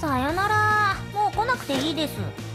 さよなら。もう来なくていいです。